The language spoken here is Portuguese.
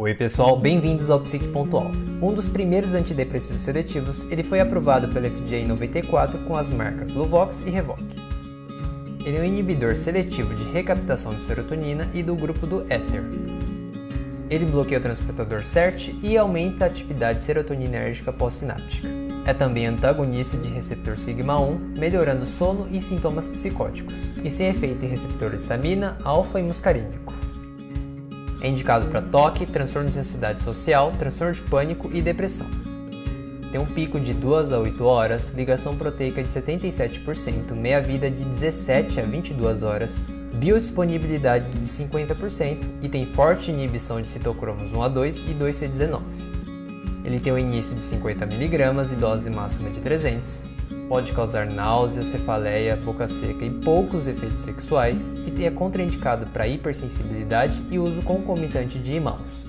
Oi pessoal, bem-vindos ao Psique Pontual. Um dos primeiros antidepressivos seletivos, ele foi aprovado pela FDA em 94 com as marcas Luvox e Revoc. Ele é um inibidor seletivo de recaptação de serotonina e do grupo do éter. Ele bloqueia o transportador SERT e aumenta a atividade serotoninérgica pós-sináptica. É também antagonista de receptor sigma-1, melhorando sono e sintomas psicóticos, e sem efeito em receptor histamina, alfa e muscarínico. É indicado para toque, transtorno de ansiedade social, transtorno de pânico e depressão. Tem um pico de 2 a 8 horas, ligação proteica de 77%, meia-vida de 17 a 22 horas, biodisponibilidade de 50% e tem forte inibição de citocromos 1 a 2 e 2C19. Ele tem um início de 50mg e dose máxima de 300, pode causar náusea, cefaleia, boca seca e poucos efeitos sexuais e é contraindicado para hipersensibilidade e uso concomitante de imãos.